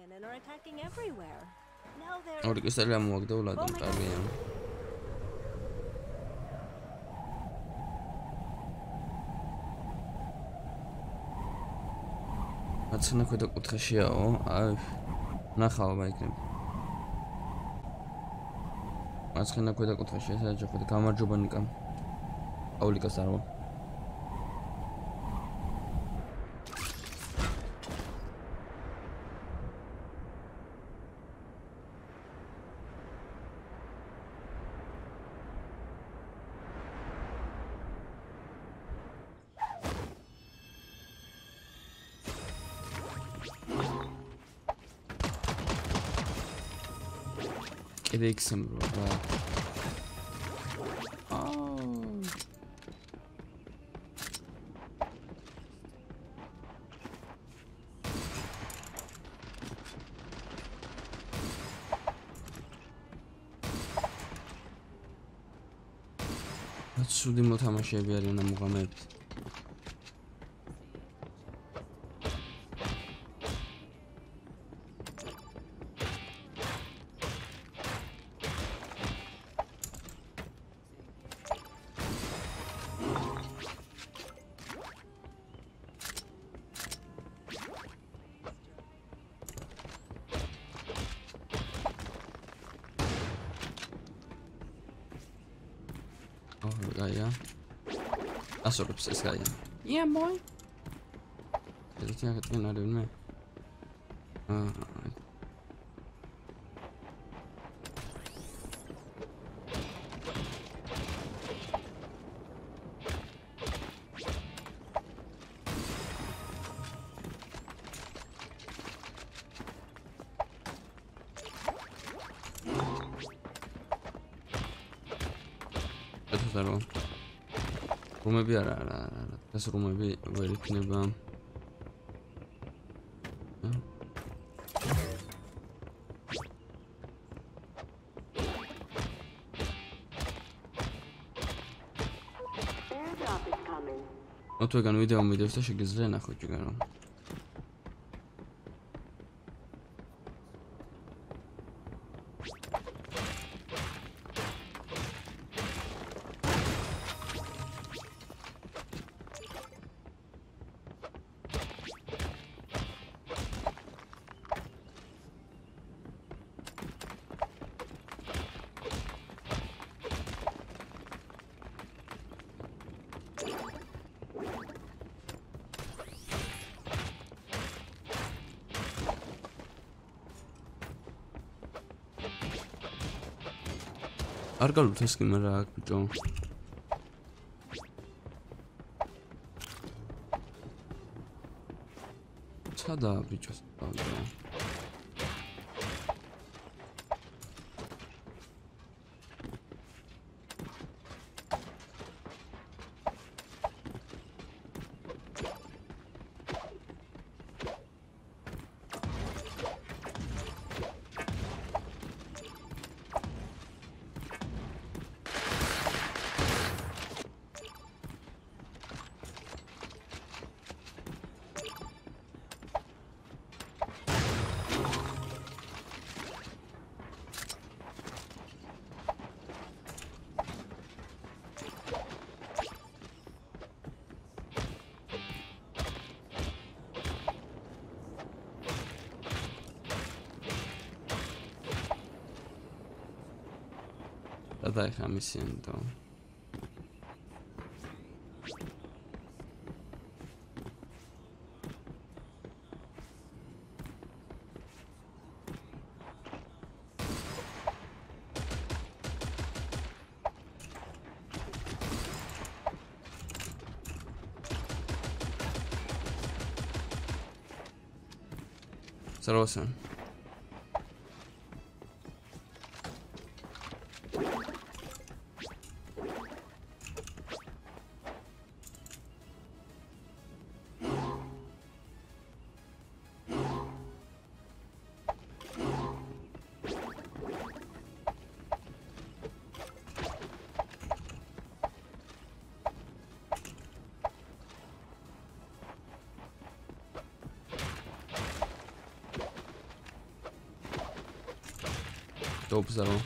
again and are attacking everywhere. Now they're ორი კრისტალი ამოაგდა ვლადიმ კარგია აცნა ქვედა კუთხეშიაო აი ნახავ მაიქნებ აცნა ქვედა კუთხეში ესაა ჯოხი გამარჯობა ნიკამ აულიკას არვა კიდე იქცემ რა ცუდი მოთამაშეები არიან ამ მუღამეები ასურებს ეს გაია. Yeah boy. ეს თქმა უნდა არ ვინმე. აა რომები არა არა არა. ეს რომები ვერ იქნება. ოტვეგან ვიდეო მიდევს და შეგიძლია ნახოთ ჯერ არ გალუთ ეს კი მაგრამ აქ ბიჭო. ჩადა ბიჭო Aday me siento. Взорвался. Და რომ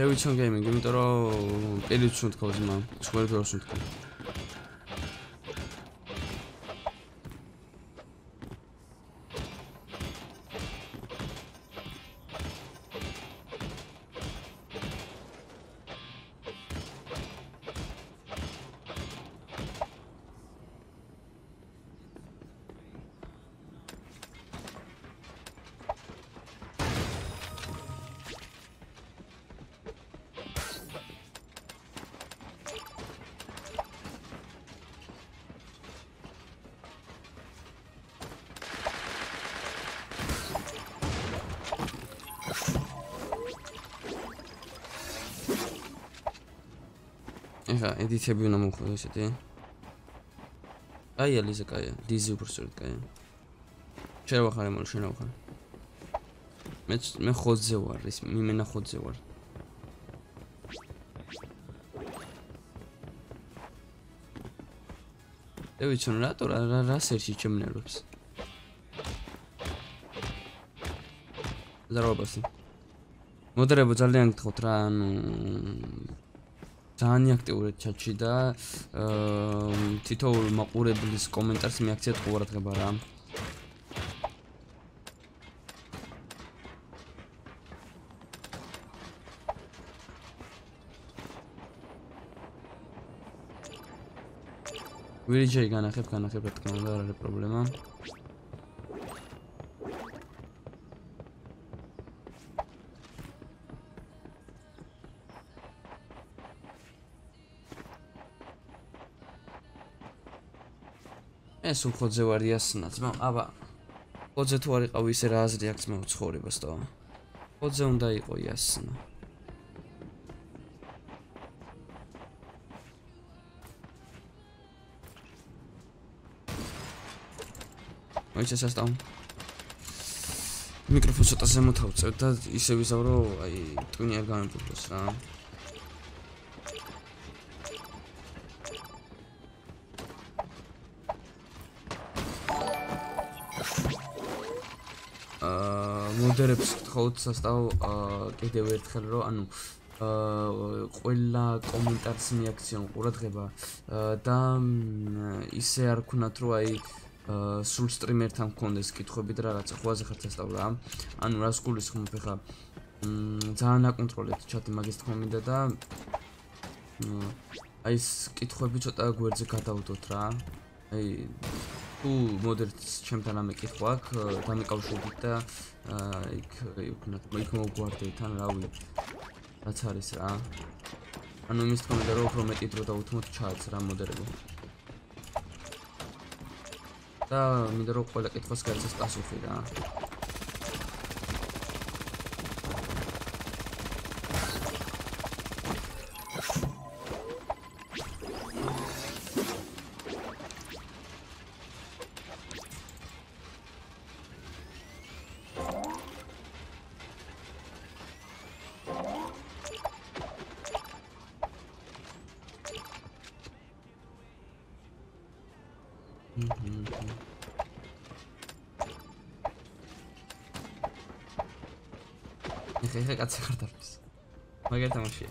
დავიჩონ გეიმინგ, იმიტომ რომ პირით შენ თქო ზმა, შენ დროს ეხა ედიტები უნდა მოხდა ესეთი აი ელიზა კაია. დიზი უფრო სწორად კაია. შეიძლება ვახარე მაგრამ შენ ვახარ. მე მე ხოძე ვარ ის მიმენა ხოძე ვარ. ევიცონ რატო რა რა სერში ჩემნერობს? ზარობასი მოდერებო ძალიან გთხოვთ რა ანუ ძალიან აქტიურად ჩატში და თითოეულ მაყურებლის კომენტარს მიაქციეთ ყურადღება რა. ვიჯეი განახებ, განახებ რა თქმა უნდა, არ არის პრობლემა. ეს უხოძე ვარია სნაც მაგრამ აბა ხოძე თუ არ იყავ ისე რა აზრი აქვს მე უცხოებას და ხოძე უნდა იყო იასნა მოიცა სასტამ მიკროფონს ცოტა ზემოთ ავწევ და ისე ვიზავრო აი ტვინი არ გამიფუტოს რა მოდერებს გთხოვთ სასტავ კიდევ ერთხელ რომ ანუ ყველა კომენტარს მიაქციონ ყურადღება. და ისე არ ქნათ რომ აი სულ სტრიმერთან მქონდეს კითხვები და რაღაცა ხვაზე ხარ სასტავ რა ანუ რას გულისხმობ ხა ძალიან აკონტროლეთ ჩატი მაგის თქმა მინდა და აი ეს კითხვები ცოტა გვერდზე გადავდოთ რა. აი თუ მოდერნს ჩემთან ამეკითხვა აქ დამეკავშირდით და იქ იქნათ იქ მოგვარდეთ ან რავი რაც არის რა. ანუ იმის თქმა უნდა რომ უფრო მეტი დრო დაუთმოთ ჩატს რა მოდერნო და მინდა რომ ყველა კითხვას გაიცეს პასუხი რა ეხა ეხა კაცი ხარ დაფის მაგერ თამაშია.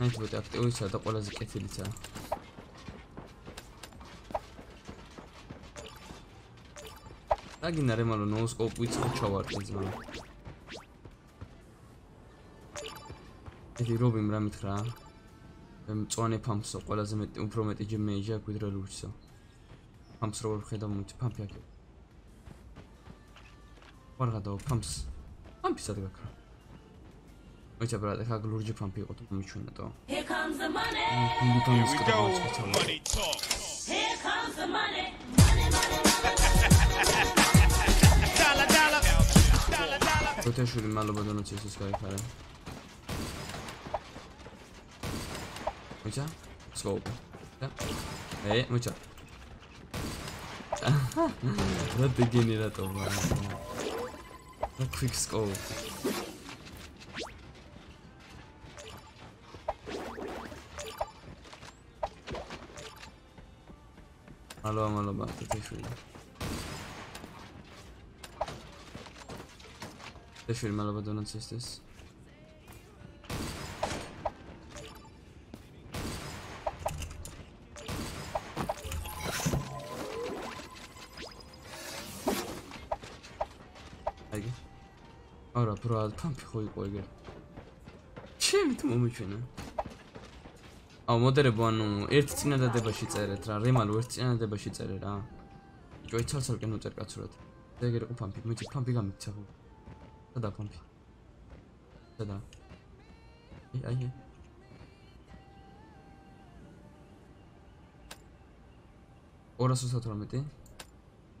მე თვითონ აქტიურია და ყველაზე კეთილიცაა აგინა რე მალო ნოუსკოპ ვიცი ჩავარტე ძმა ელი რობიმ რა მითხრა? მწვანე ფამსო ყველაზე მეტი უფრო მეტი ჯემეიჯა გვიდრე ლუჩსო ფამს რო ხედა მომწი ფამპი აკე ვარღადაო ფამს ფამპი სად გაქრა? მოიცა ბრატე ხა გლურჯი ფამპი იყო თუ მიჩვენატო here comes the money! Here comes the money! Potete asciugamarlo, vado non si so scaricare. Mucha? Scope. Eh, mucha. Date generato, ma. La quick scope. Allora, ma lo batto, ti fido. თეთრშვილი თეთრშვილი მადლობა დონაციისთვის აიგე. არა ბრალ პამპი ხო იყო ეგერ. ჩემი თუ მომიჩვენა. აუ მოდერებო ანუ ერთ წინადადებაში წერეთ რა. რემალო ერთ წინადადებაში წერე რა. ჯო იცალსალკენ უწერ კაცურად. ეგერ ყო ფამპი მეჩი ფამპი გამიქცა ხო სადა ფამპი სადა აი აი ორას 18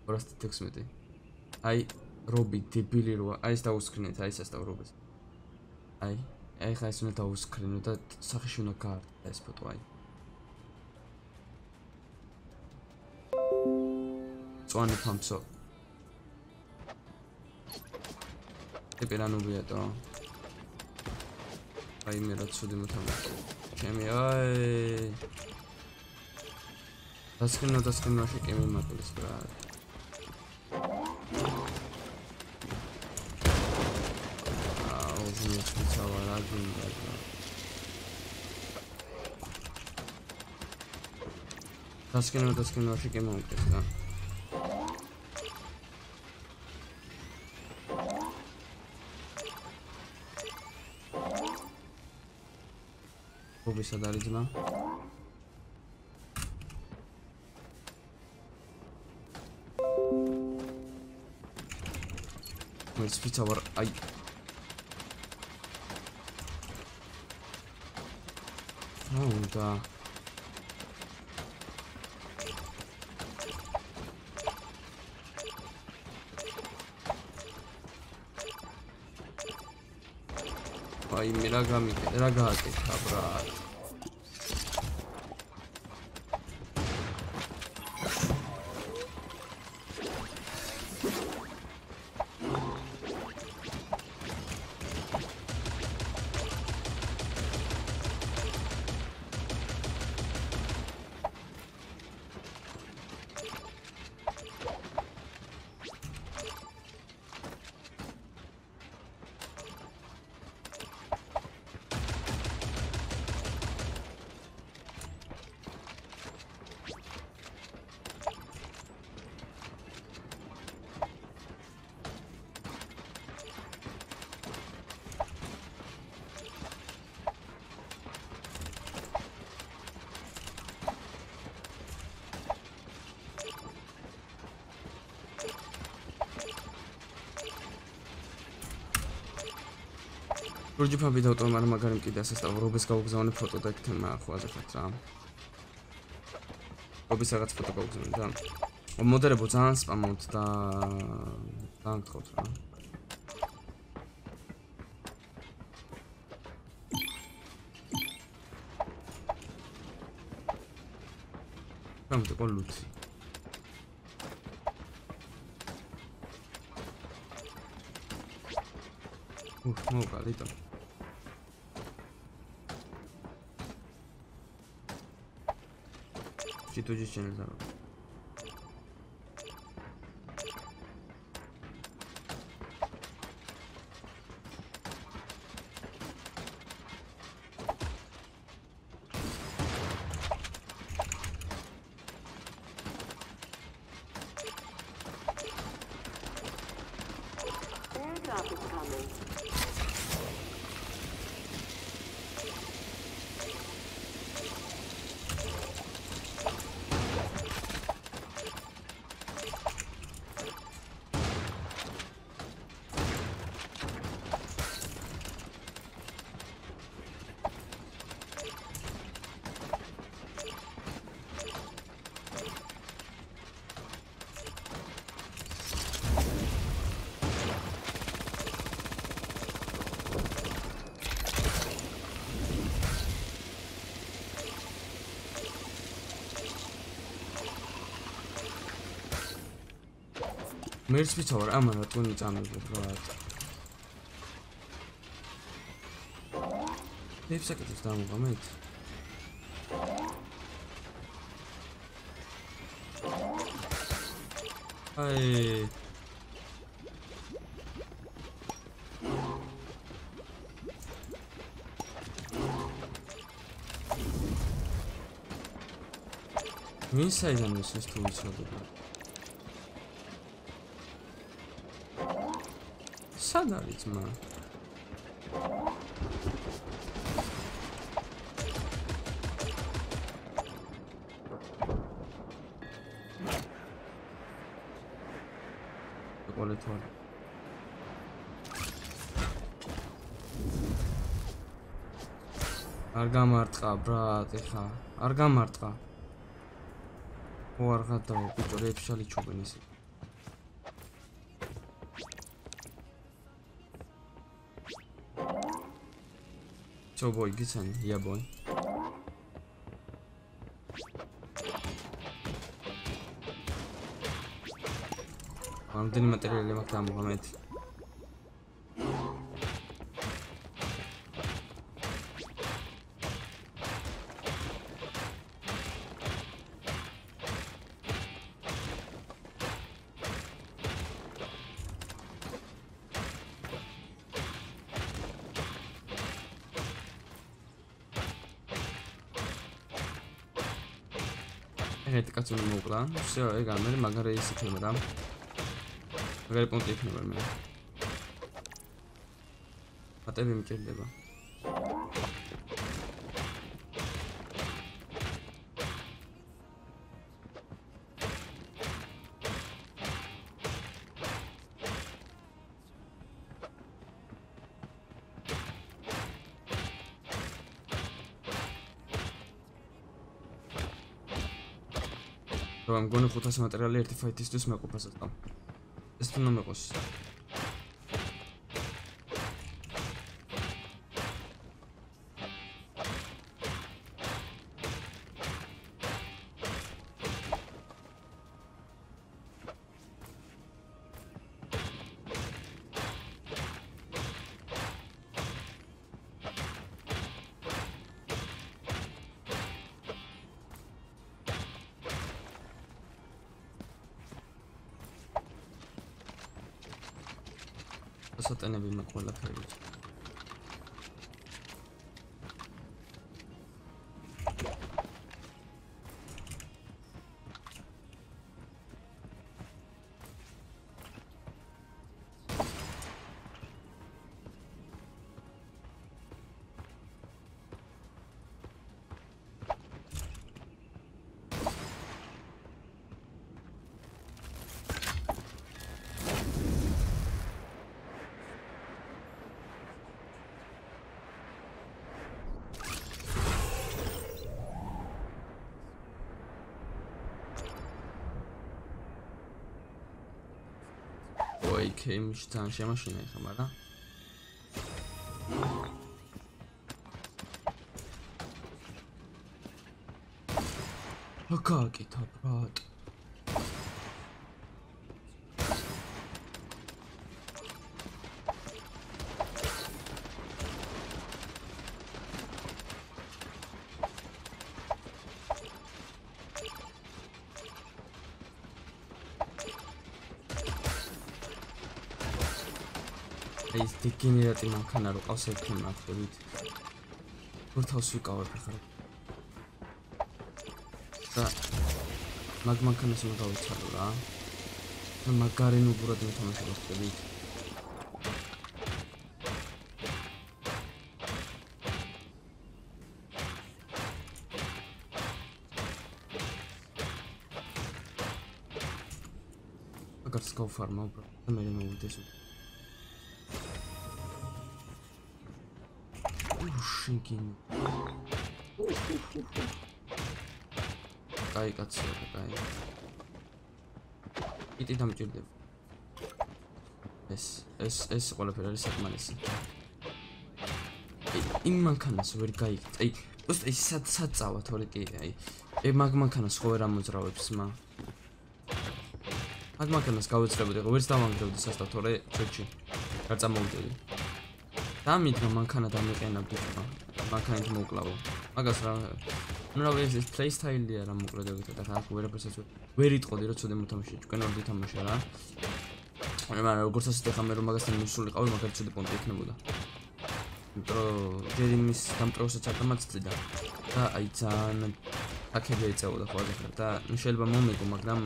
ორას 16 აი რობი დებილი როა. აი ეს დაუსკრინეთ აი ეს ასტავრობეს აი აი ხა ეს უნდა დაუსკრინო და სახეში უნდა გაარდა ეს ფოტო აი. წვანი ფამცო ეპერანუბია და აი მე რა ცუდი მოთამე ჩემი აი. დასკრინო დასკრინოში კი მიმაკლის რა. მიცავა რა გინდა დასკენო დასკენოში კი მომკეს რა უბისა და რიძმა მე სპიცავარ აი უნდა აი მე რა გამიგე რა გააკეთა ბრატ გურჯიფაბი დავტოვე, მაგრამ მაგარი მკიდა სასწავლო რობეს გავგზავნე ფოტო და თემა ხვაზე ხართ რა. რობის რაღაც ფოტო გავგზავნე და მოდერებო ძალიან სპამოთ და დაამთხოვთ რა. გამიტყო ლუცი. უჰ, მოვკალიტო. G2G 잖아 Airdrop is coming. მერც ვიცავარ ამან რა თქვენი წამებობ რა ეფსაკეთებს დამოღამეთ აი. ვინ საიდან ის თუ ვიცოდება სად არის მა ყოლე თვალე არ გამარტყა ბრატ ეხა. არ გამარტყა. ო არ გადავა ბიჭო რეფშალი ჩუბენ ისე Joe Boy güzel. Yeah boy. Anladın materyali bak lan Muhammed. ექვსი რა ეგ ამერ მაგარი ის იქნება რა. მაგარი პუნქტი იქნება მე ატები მჭირდება. რომ მგონი 500 მატერიალი ერთი ფაითისთვის მეყოფას ატყავ. ეს თუ მომეყოს. قصة أنا بما أقول لك ასატენები მე ყველაფერი. ოკეი, მიშ თან შემაშინა ხა, მაგრამ აკაკითა ბრატ ის დეგენერატი მანქანა რო ყავს ერთი მახტებით. որ თავს ვიკავებ ახლა. და მაგ მანქანას უნდა დავიცალო რა. და მაგარენ უბრალოდ მეთამაშე ხტებით. აგარ სკოფარმა უბრალოდ მე მე მოვიდეს უკვე შინკინ. კაი კაცია, კაი. იტი დამჭირდება. ეს ეს ეს ყველაფერი არის საკმარისი. იმ მანქანას ვერ გაიგეთ. აი, უბრალოდ ის სად სად წავა თორე კი, აი. ე მაგ მანქანას ხო ვერ ამოძრავებს მა. აქ მანქანას გავეცრებოდი, ხო ვერც დავანგრევდი სასტავ თორე ჩოჩი. არ წამოვიდოდი. დამიდგა მანქანა დამეყენა ბიჭმა. მანქანით მოკლავო. მაგას რა ну რა ვიცი პლეისტაილია რა მოკლედებით და ხა აქ ვერაფერსაც ვერ იტყოდი რომ ცუდე მოთამაშე ჩვენ ორ დითამაშე რა მაგრამ როგორც ასე ხა მე რომ მაგასთან მისულიყავი მაგარი ცუდე პონტი იქნებოდა იმიტომ ჯერ იმის დამტროსაც არ დამაცდიდა და აი ძალიან აქები ეწეოდა ხოლმე და შეიძლება მომეგო მაგრამ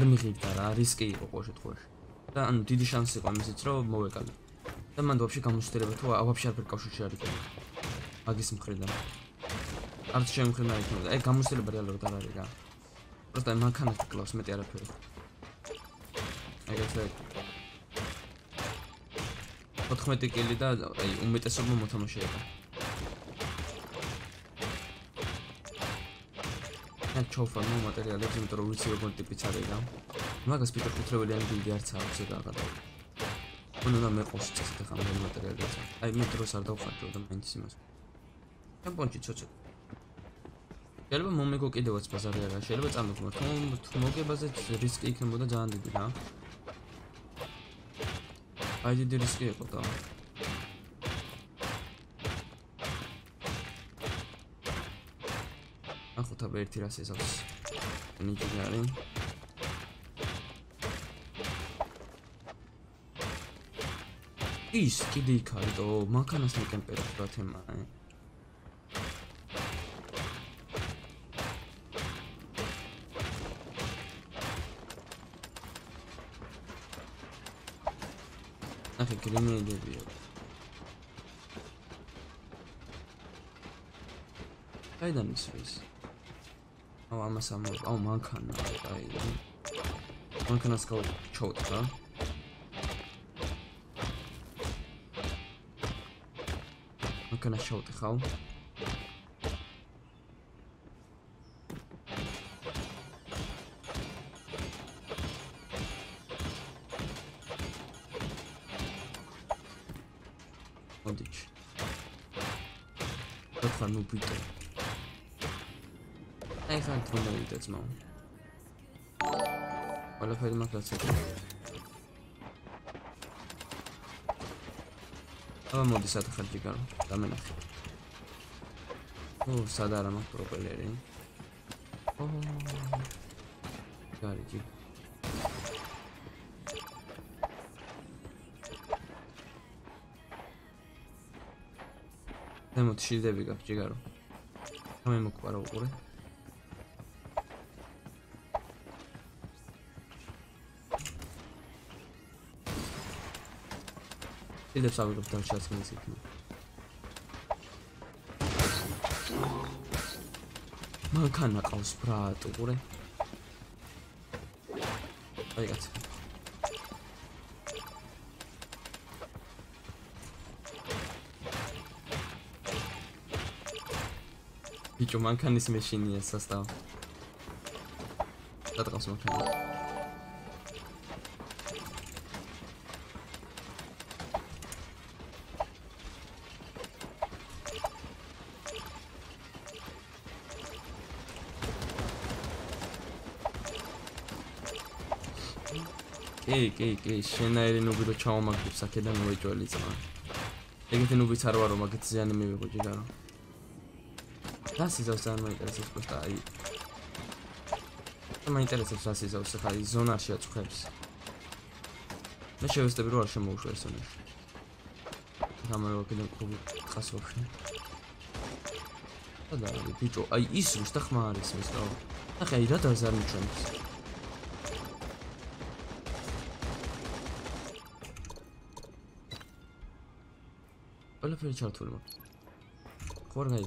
არ მიღებდა რა რისკი იყო ყოველ შემთხვევაში და ანუ დიდი შანსი იყო იმისიც რომ მოვეკალე და მან ვაფშე გამოცდილება თუ ვაფშე არაფერ კავშირში არ იყო აგის მხრიდან. არც ჩემ მხრიდან არ იქნებოდა აი გამოცდილება რეალურად არ არის რა. პროსტა მანქანას კლავს მეტი არაფერი. ეგეც ეგ 14 კილი და აი უმეტესობა მოთამაშეა ჩოვხა ნუ მატერიალებს, იმიტომ რომ ვიცი როგორ ტიპიც არის რა. მაგას პიტერ ფუტრეველი ან გილდი არც აქვს ეგ აღარ. ანუ და მე ყოს წესით ახლა მე მატერიალებს აი მე დროს არ დავხარჯო და მაინც იმას. ტემპონჩი ცოცო შეიძლება მომეგო კიდევაც ბაზარი არა შეიძლება წამოგმო თუ მოგებაზე რისკი იქნებოდა ძალიან დიდი რა. აი დიდი რისკი იყო და. ახო თავი ერთი რას ესავს ინჟინერი ის კიდე იქ არის და მანქანას მეკემპერებს რა თემაა ნახე გრინეიდებია აიდან ის ის აუ ამას ამ აუ მანქანა აი მანქანას გაუ ჩოუტა მანქანა ჩოუტი ხავ მოდიჩ ხა ნუ ბიტო აი ხან თუ მოვიდე ძმაო ყველაფერი მაგას აა მოდი სათხარჯი გარო დამენახე ო სად არა მაგ პროპელერი ო გარიჯი ზემოთ შიდები გაქვს ჯიგარო. ამე მოკვარა უყურე. შიდებს ავიღებ და შეასრულე იქნება. მანქანა ყავს ბრატ უყურე. აი კაცო. ბიჭო მანქანის მეშინია სასტავ დადყავს მანქანა კი, კი, კი, შენაირი ნუბი რო ჩამომაგდებ საქედან მოეჭველი წმა. ეგეთი ნუბიც არ ვარო, მაგეთ ზიანი მივიღო ჯიგარო. დასიზავს ძალიან მაინტერესებს პროსტა აი. მაინტერესებს დასიზავს ხა აი ზონაში აწყებს. მე შევესწები რომ არ შემოუშვე ეს ზონაში. გამარჯობა კიდევ ხუბი ხას ვაქნე. და და ბიჭო, აი ის რუსთა ხმა არის მესტაო. ახლა აი რა დაზარმიჩვენებს. ولا في شلون تولمه؟ كور غير